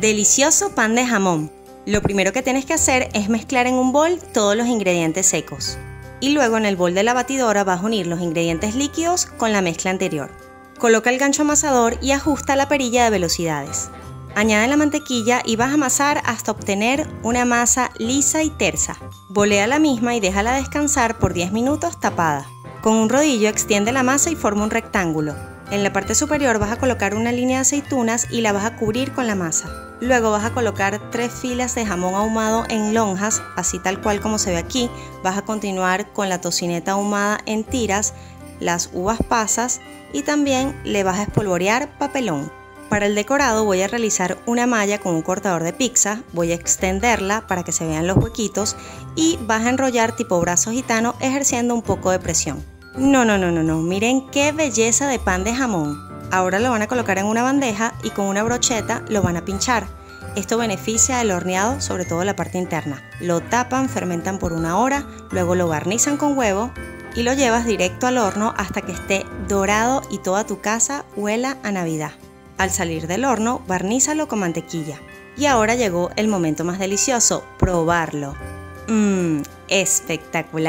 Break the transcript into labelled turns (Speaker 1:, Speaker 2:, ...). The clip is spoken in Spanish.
Speaker 1: Delicioso pan de jamón. Lo primero que tienes que hacer es mezclar en un bol todos los ingredientes secos. Y luego en el bol de la batidora vas a unir los ingredientes líquidos con la mezcla anterior. Coloca el gancho amasador y ajusta la perilla de velocidades. Añade la mantequilla y vas a amasar hasta obtener una masa lisa y tersa. Volea la misma y déjala descansar por 10 minutos tapada. Con un rodillo extiende la masa y forma un rectángulo. En la parte superior vas a colocar una línea de aceitunas y la vas a cubrir con la masa. Luego vas a colocar tres filas de jamón ahumado en lonjas, así tal cual como se ve aquí. Vas a continuar con la tocineta ahumada en tiras, las uvas pasas y también le vas a espolvorear papelón. Para el decorado voy a realizar una malla con un cortador de pizza, voy a extenderla para que se vean los huequitos y vas a enrollar tipo brazo gitano ejerciendo un poco de presión. No, no, no, no, no, miren qué belleza de pan de jamón. Ahora lo van a colocar en una bandeja y con una brocheta lo van a pinchar. Esto beneficia el horneado, sobre todo la parte interna. Lo tapan, fermentan por una hora, luego lo barnizan con huevo y lo llevas directo al horno hasta que esté dorado y toda tu casa huela a Navidad. Al salir del horno, barnízalo con mantequilla. Y ahora llegó el momento más delicioso, probarlo. Mmm, espectacular.